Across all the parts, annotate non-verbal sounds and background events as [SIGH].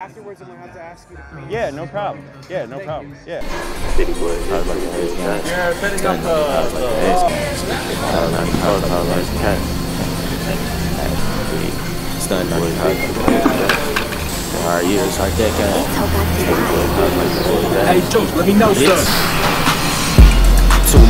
Afterwards, I'm gonna have to ask you to please. Yeah, no problem. Yeah, no problem. Yeah. City boys, I was like a haze cat. Yeah, setting up the. I was like a haze cat. I was like, I was, I was like cat. Stunned boys, I was like a haze cat. Our years, our decade. City boys, I was like a haze cat. Hey, Jones, let me know, sir.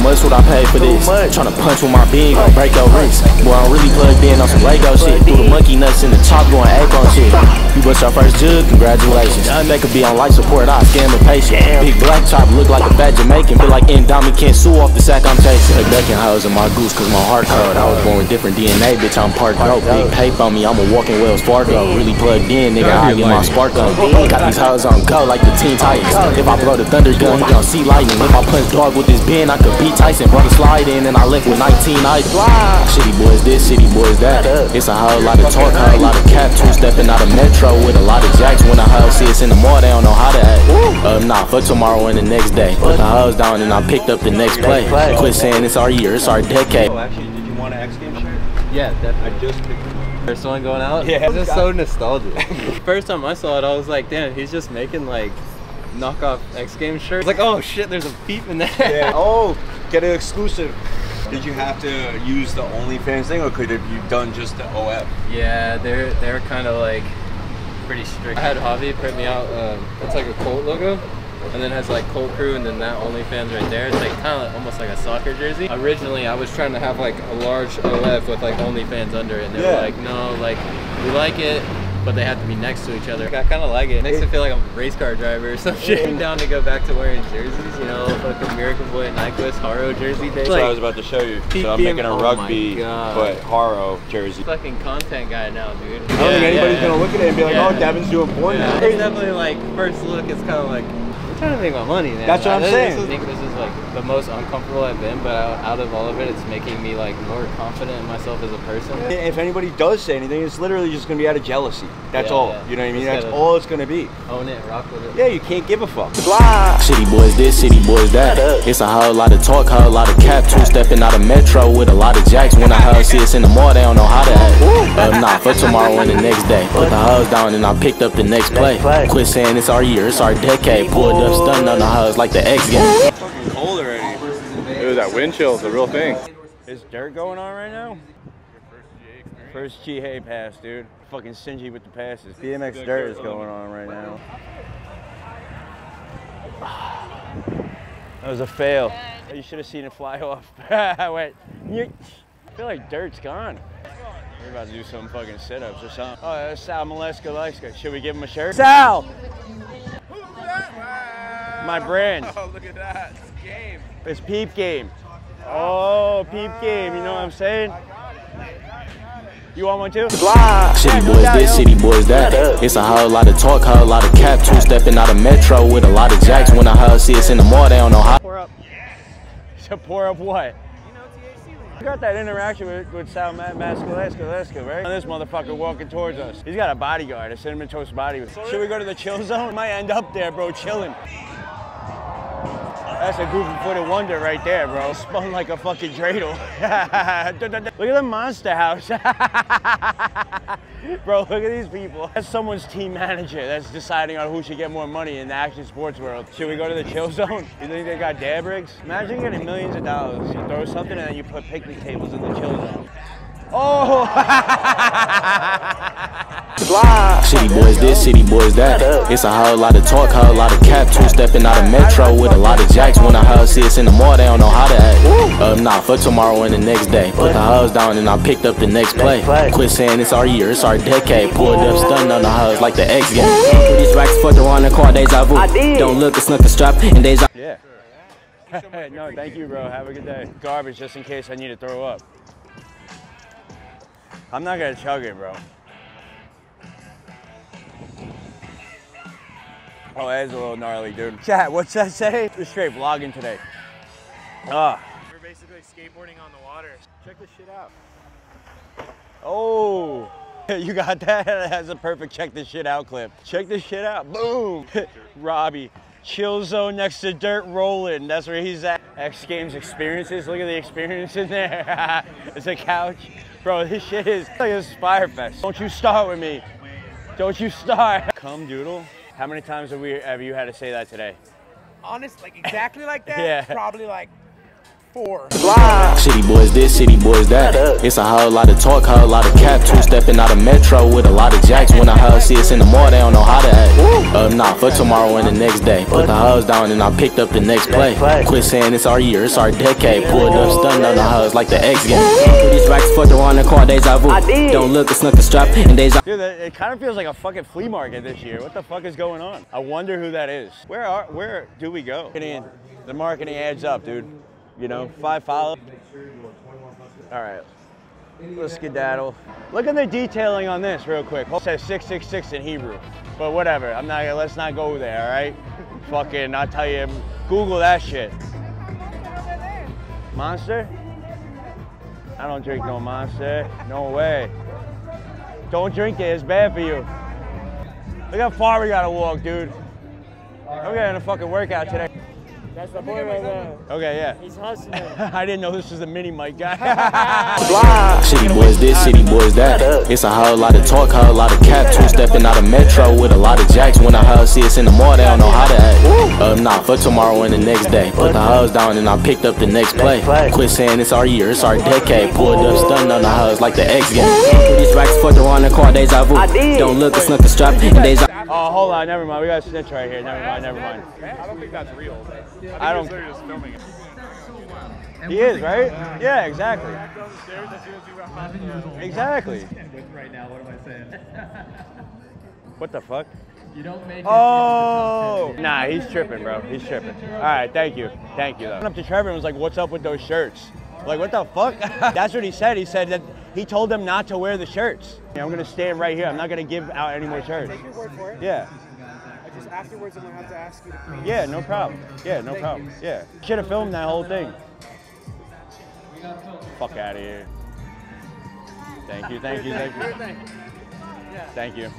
Too much what I paid for this. Tryna punch with my bean, gon' break your wrist. Boy, I'm really plugged in on some Lego shit. Threw the monkey nuts in the top, going ape on shit. You bust your first jug, congratulations. They could be on life support, I scam the patient. Big black chop look like a bad Jamaican. Feel like Indomie can't sue off the sack I'm chasing. Like ducking hoes in my goose, cause my heart cold. I was born with different DNA, bitch, I'm part dope. Big paper on me, I'm a walking Wells Fargo. Really plugged in, nigga, I get my spark on. Got these hoes on go like the Teen Titans. If I blow the thunder gun, he gon' see lightning. If I punch dog with this bin, I could beat Tyson. Brought a slide in and I left with 19 items. City boys this, city boys that. It's a whole lot of talk, whole lot of cap. Two stepping out of metro with a lot of jacks. When the hoes see us in the mall, they don't know how to act. Uh, nah, fuck tomorrow and the next day. Put the hoes down and I picked up the next play. Quit saying it's our year, it's our decade. Oh, actually, did you want an X Games shirt? Yeah, definitely. I just picked it up. First one going out? Yeah. It's just so nostalgic. [LAUGHS] First time I saw it, I was like, damn, he's just making like knockoff X Games shirts. Like, oh shit, there's a peep in there. Yeah. [LAUGHS] Oh, get an exclusive. Did you have to use the OnlyFans thing, or could have you done just the OF? Yeah, they're they're kind of like pretty strict. I had Javi print me out. Um, it's like a Colt logo, and then it has like Colt Crew, and then that OnlyFans right there. It's like kind of almost like a soccer jersey. Originally, I was trying to have like a large OF with like OnlyFans under it, and they Yeah. were like, no, like we like it. But they have to be next to each other. I kind of like it. Makes it feel like I'm a race car driver or something. [LAUGHS] I'm down to go back to wearing jerseys, you know, fucking Miracle Boy, Nyquist, Haro jersey day. that's what I was about to show you. So I'm making a oh rugby, but Haro jersey. fucking content guy now, dude. I don't think anybody's gonna look at it and be like, oh, Yeah. "Oh, Devin's doing porn Yeah, now." it's definitely like first look. It's kind of like I'm trying to make my money, man. That's what I'm I saying. I think this is like the most uncomfortable I've been, but out, out of all of it, it's making me like more confident in myself as a person. If anybody does say anything, it's literally just gonna be out of jealousy. That's Yeah, all. yeah. You know what I mean? That's all it's gonna be. Own it, rock with it. Yeah, you can't give a fuck. City boys this, city boys that. It's a whole lot of talk, whole lot of cap. Two stepping out of metro with a lot of jacks. When the hoes see us in the mall, they don't know how to act. Uh, nah, for tomorrow and the next day. Put the hoes down and I picked up the next play. Quit saying it's our year, it's our decade. Pulled up, stunned on the hoes like the X game. Fucking cold already. It was that wind chill is a real thing. Is dirt going on right now? First GA pass, dude. Fucking stingy with the passes. BMX dirt is going on right now. [SIGHS] That was a fail. Oh, you should have seen it fly [LAUGHS] off. [LAUGHS] I went, I feel like dirt's gone. We're about to do some fucking sit-ups or something. Oh, that's Sal Maleska Leska. Should we give him a shirt? Sal! My brand. Oh, [LAUGHS] look at that. It's game. It's peep game. Oh, peep game. You know what I'm saying? You want one too? City boys this, city boys that. It's a whole lot of talk, whole lot of cap. Two stepping out of metro with a lot of jacks. When I hoes see us in the mall, they don't know how. Pour up. [LAUGHS] To pour up what? You know, TAC. We got that interaction with, with Sal Ma- Maskaleska, right? This motherfucker walking towards us. He's got a bodyguard, a cinnamon toast body. Should we go to the chill zone? [LAUGHS] Might end up there, bro, chilling. That's a goofy footed wonder right there, bro. [LAUGHS] Spun like a fucking dreidel. [LAUGHS] look at the monster house. [LAUGHS] bro, look at these people. That's someone's team manager that's deciding on who should get more money in the action sports world. Should we go to the chill zone? You think they got dab rigs? Imagine getting millions of dollars. You throw something and then you put picnic tables in the chill zone. Oh! City boys this, city boys that. It's a whole lot of talk, whole lot of cap. Two stepping out of metro with a lot of jacks. When the hoes see us in the mall, they don't know how to act. Uh, nah, for tomorrow and the next day. Put the hoes down and I picked up the next play. Quit saying it's our year, it's our decade. Pulled up, stunned on the hoes like the X game. These racks fucked around and called deja vu. Don't look, it's not the strap and deja Yeah. [LAUGHS] no, thank you, bro. Have a good day. Garbage just in case I need to throw up. I'm not gonna chug it, bro. Oh, that is a little gnarly, dude. Chat, what's that say? We're straight vlogging today. Ah. We're basically skateboarding on the water. Check this shit out. Oh. [LAUGHS] You got that? [LAUGHS] That's a perfect check this shit out clip. Check this shit out. Boom. [LAUGHS] Robbie. Chill zone next to dirt rolling. That's where he's at. X Games experiences. Look at the experience in there. it's a couch. Bro, this shit is like a Fyre Fest. Don't you start with me. Don't you start. Come doodle. How many times have we have you had to say that today? Honest, like exactly like that. [LAUGHS] Yeah. Probably like four. City boys this, city boys that. It's a whole lot of talk, whole lot of cap. Two stepping out of metro with a lot of jacks. When I hoes see us in the mall, they don't know how to act. Uh, nah, for tomorrow and the next day. Put the hoes down and I picked up the next play. Quit saying it's our year, it's our decade. Pulled up, stunned on the hoes like the X game. These racks for the one and call deja vu. Don't look, I snuck the strap and deja Dude, it kind of feels like a fucking flea market this year. What the fuck is going on? I wonder who that is. Where are where do we go? Marketing- The marketing adds up, dude. You know, five follow. All right. Let's skedaddle. Look at the detailing on this real quick. It says 666 in Hebrew. But whatever. I'm not let's not go there, all right? [LAUGHS] Fucking I'll tell you, Google that shit. Monster? I don't drink no monster. No way. Don't drink it, it's bad for you. Look how far we gotta walk, dude. I'm getting a fucking workout today. That's the boy right there. Okay, yeah. He's hustling. [LAUGHS] I didn't know this was a mini mic guy. [LAUGHS] City boys this, city boys that. It's a whole lot of talk, whole lot of cap. Two stepping out of metro with a lot of jacks. When I hoes see us in the mall, they don't know how to act. Uh, nah, for tomorrow and the next day. Put the hoes down and I picked up the next play. Quit saying it's our year, it's our decade. Pulled up, stunned on the hoes like the X game. These racks for the one and call deja vu. Don't look, I snuck the strap and deja oh, hold on, never mind. We got a snitch right here. Never mind, never mind. I don't think that's real. I don't. They're just filming it. He is, right? Yeah, exactly. Exactly. right now, what am I saying? What the fuck? You don't make Oh! [LAUGHS] Nah, he's tripping, bro. He's tripping. All right, thank you. Thank you, though. I went up to Trevor and was like, what's up with those shirts? Like, what the fuck? [LAUGHS] That's what he said. He said that he told them not to wear the shirts. Yeah, I'm going to stand right here. I'm not going to give out any more shirts. Take your word for it. Yeah. I just afterwards I'm gonna have to ask you to please. Yeah, no problem. Yeah, no problem. Yeah. Should have filmed that whole thing. Fuck out of here. Thank you, thank you, thank you. Thank you.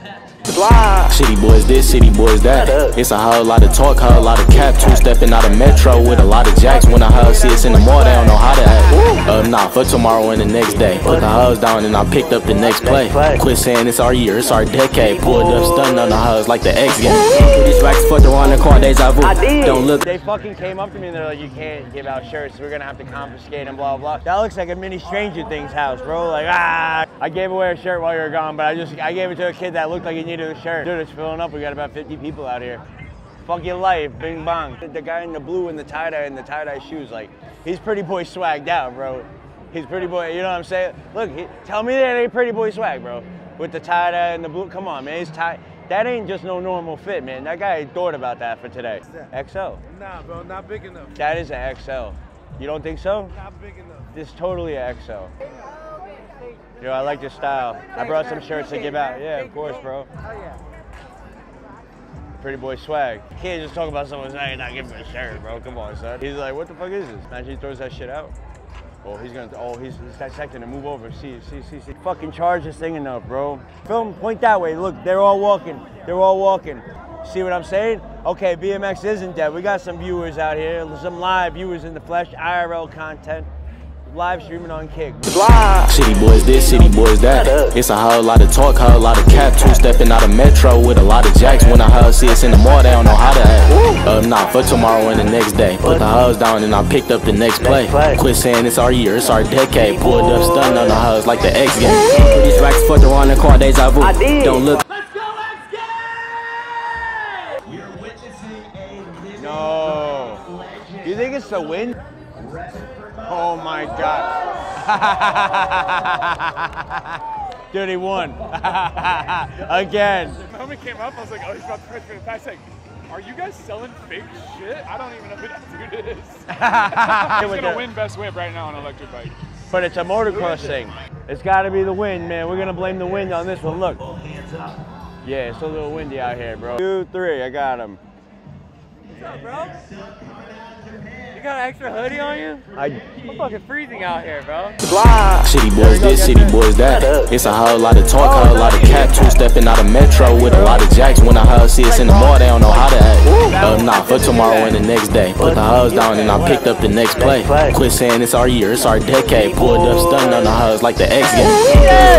City boys this, city boys that. It's a whole lot of talk, whole lot of cap. Two stepping out of metro with a lot of jacks. When I hoes see us in the mall, they don't know how to act. Uh, nah, for tomorrow and the next day. Put the hoes down and I picked up the next play. Quit saying it's our year, it's our decade. Pulled up, stunned on the hoes like the X game. These racks for the one and call deja vu. Don't look. They fucking came up to me and they're like, you can't give out shirts. We're gonna have to confiscate and blah, blah. That looks like a mini Stranger Things house, bro. Like, ah. I gave away a shirt while you were gone, but I just, I gave it to a kid that looked like he needed a shirt. Dude, it's filling up. We got about 50 people out here. Fuck your life, bing bong. The guy in the blue and the tie-dye and the tie-dye shoes, like, he's pretty boy swagged out, bro. He's pretty boy, you know what I'm saying? Look, he, tell me that ain't pretty boy swag, bro. With the tie-dye and the blue, come on, man. He's tie. That ain't just no normal fit, man. That guy thought about that for today. XL. Nah, bro, not big enough. That is an XL. You don't think so? Not big enough. This totally an XL. Yo, I like your style. I brought some shirts to give out. Yeah, of course, bro. Oh yeah. Pretty boy swag. You can't just talk about someone's name and not give him a shirt, bro. Come on, son. He's like, what the fuck is this? Imagine he throws that shit out. Oh, he's gonna, oh, he's, he's dissecting and move over. See, see, see, see. Fucking charge this thing enough, bro. Film, point that way. Look, they're all walking. They're all walking. See what I'm saying? Okay, BMX isn't dead. We got some viewers out here, some live viewers in the flesh, IRL content, live streaming on Kick. City boys this, city boys that. It's a whole lot of talk, whole lot of cap. Two stepping out of metro with a lot of jacks. When I hoes see us in the mall, they don't know how to act. Uh, nah, for tomorrow and the next day. Put the hoes down and I picked up the next play. Quit saying it's our year, it's our decade. Pulled up, stunned on the hoes like the X game. These racks for the one and call deja vu. Don't look. No. You think it's the wind? Oh my god. Dude, he won. Again. The moment came up, I was like, oh, he's about to press for the fast like, are you guys selling fake shit? I don't even know who that [LAUGHS] dude is. He's gonna win best whip right now on electric bike. But it's a motocross thing. It's got to be the wind, man. We're gonna blame the wind on this one. Look. Yeah, it's a little windy out here, bro. Two, three. I got him. What's up, bro? You got an extra hoodie on you? I I'm fucking freezing out here, bro. City boys this, city boys that. It's a whole lot of talk, a whole lot of cap. Two stepping out of metro with a lot of jacks. When the hoes see us in the mall, they don't know how to act. Uh, nah, for tomorrow and the next day. Put the hoes down and I picked up the next play. Quit saying it's our year, it's our decade. Pulled up, stunned on the hoes like the X game.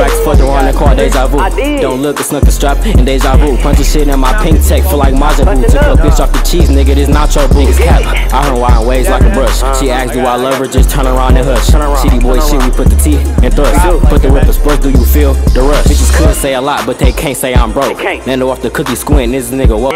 Facts fucked around and called deja vu. Don't look, I snuck a strap in deja vu. Punching shit in my pink tech, feel like Majin Buu. Took a bitch off the cheese, nigga, this nacho boo. Niggas cap. I heard wide ways like a brush. She asked, do I love her? Just turn around and hush. City boy shit, we put the T and thrust. Put the whip in sports, do you feel the rush? Bitches could say a lot, but they can't say I'm broke. Nando off the cookie squint, this nigga what?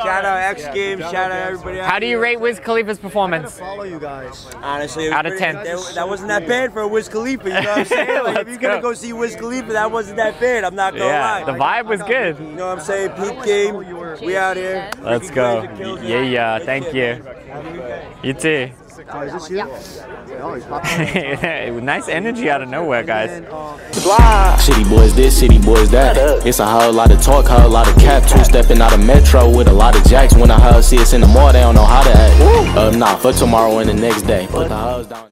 shout out X Games, shout out everybody. How do you rate Wiz Khalifa's performance? follow you guys? Honestly, Out of pretty- 10. That, that wasn't that bad for a Wiz Khalifa. You know what I'm [LAUGHS] saying? Like, if you're gonna go see Wiz Khalifa, that wasn't that bad. I'm not gonna Yeah, lie. the vibe was good. You know what I'm saying? Peep game. We out here. Let's go. Granger kills it. Yeah, yeah. Thank you. Bro. You too. [LAUGHS] nice energy out of nowhere, guys. City boys this, city boys that. It's a whole lot of talk, whole lot of cap. Two stepping out of metro with a lot of jacks. When the hoes see us in the mall, they don't know how to act. Uh, nah, for tomorrow and the next day. Put the hoes down.